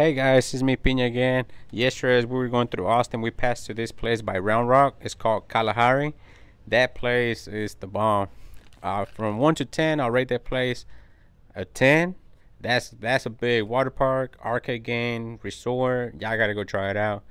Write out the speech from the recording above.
Hey guys, it's me Pina again. Yesterday as we were going through Austin, we passed to this place by Round Rock. It's called Kalahari. That place is the bomb. Uh, from one to ten, I'll rate that place a ten. That's that's a big water park, arcade game, resort. Y'all gotta go try it out.